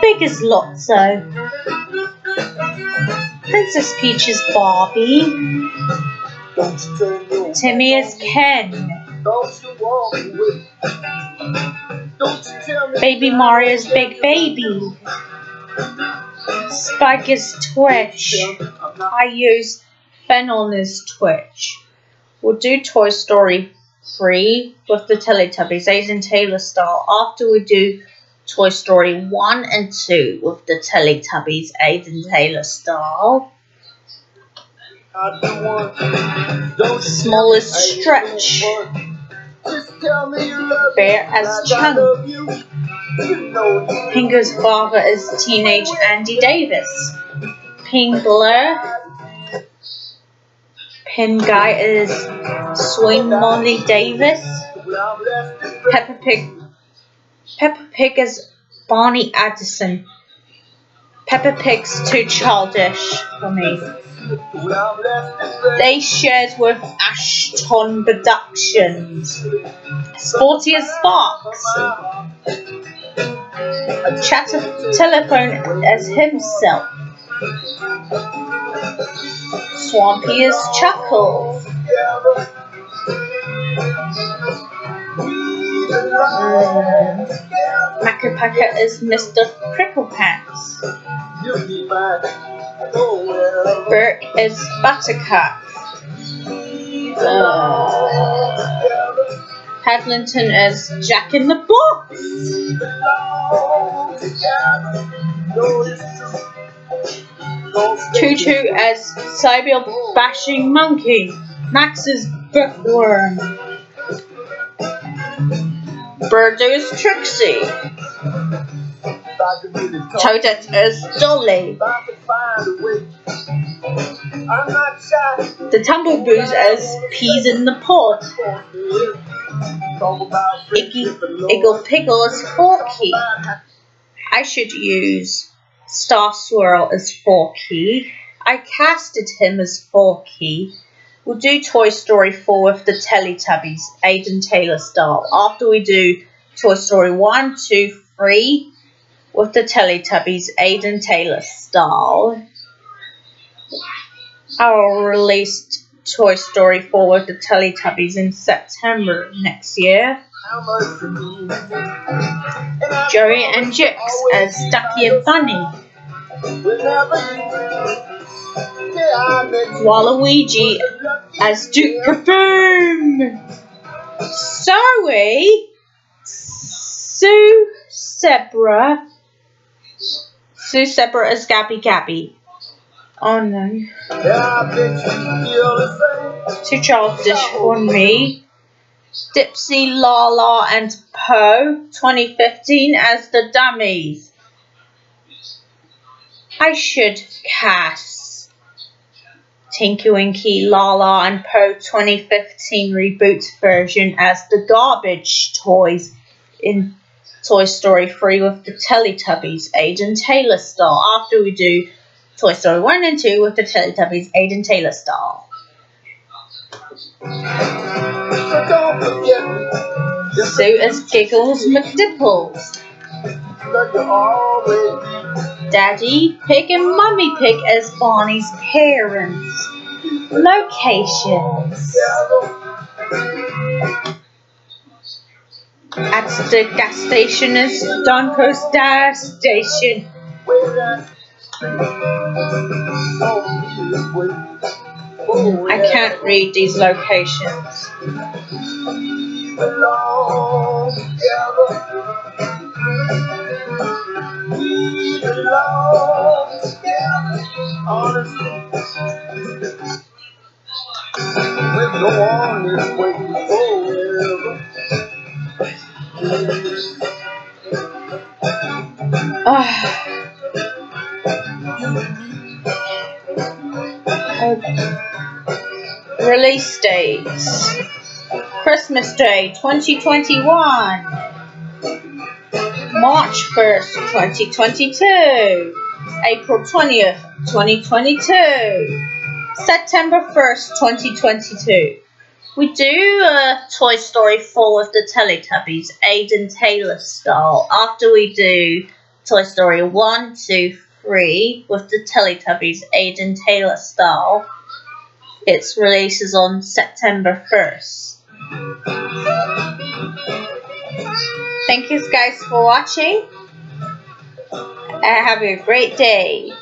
Big as Lotso. Princess Peach is Barbie. Timmy is Ken. Baby Mario's Big Baby. Spike is Twitch. I use Fennel as Twitch. We'll do Toy Story 3 with the Teletubbies, Aiden Taylor style, after we do Toy Story 1 and 2 with the Teletubbies, Aiden Taylor style. Smallest stretch. Bear as Chung. Pingo's father is teenage Andy Davis. Pingler. Pin guy is Swing Molly Davis. Peppa Pig. Peppa Pig is Barney Addison. Peppa Pig's too childish for me. They shared with Ashton Productions. Sporty as Sparks. Chatter telephone as himself. Swampy as Chuckles. Macapaca is Mr. Pricklepants. Bert is Buttercup. Uh, is Jack in the Box. Tutu as Sibyl Bashing Monkey. Max is Bookworm. Birdo is Trixie. Toadette is Dolly. The Tumbleboos is Peas in the Pod. Iggy, Iggle Piggle is Forky. I should use Star Swirl as Forky. I casted him as Forky. We'll do Toy Story 4 with the Teletubbies, Aiden Taylor style. After we do Toy Story 1, 2, 3 with the Teletubbies, Aiden Taylor style. I'll release Toy Story 4 with the Teletubbies in September next year. Joey and Jix as Ducky and Bunny. Waluigi as Duke Kaboom. Zoe, Sue Zebra, Sue Zebra as Gabby Gabby. Oh no. Too childish for me. Dipsy, Lala, and Poe 2015 as the dummies. I should cast Tinky Winky, Lala, and Poe 2015 reboot version as the garbage toys in Toy Story 3 with the Teletubbies, Aiden Taylor style. After we do Toy Story 1 and 2 with the Teletubbies, Aiden Taylor style. So as Giggles McDipples. Daddy Pig and Mummy Pig as Barney's parents. Locations. At the gas station is Donco's gas station. I can't read these locations. We'll go on this way. Uh, release dates Christmas Day 2021 March 1st 2022 April 20th 2022 September 1st 2022 we do a Toy Story 4 with the Teletubbies, Aiden Taylor style. After we do Toy Story 1, 2, 3 with the Teletubbies Aiden Taylor style. Its releases on September 1st. Thank you guys for watching. And have a great day.